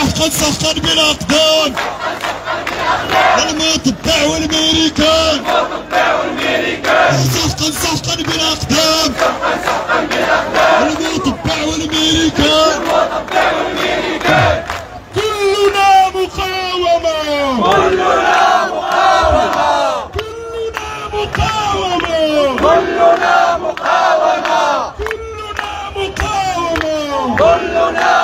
خمسة أخطر بالأقدام الموت الدع والميريكان سحقا سحقا بالأقدام الموت الدع والميريكان كلنا مقاومة. كلنا مقاومة كلنا مقاومة. كلنا مقاومة. كلنا مقاومة. كلنا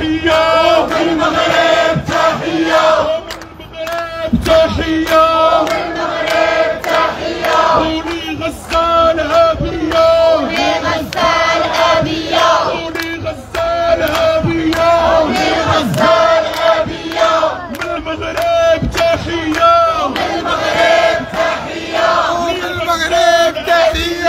تحية. المغرب تحية. المغرب تحية المغرب تحية. قولي غزة الهابية قولي غزة الهابية قولي غزة الهابية قولي غزة الهابية من المغرب تحية. من المغرب تحية. من المغرب تحية.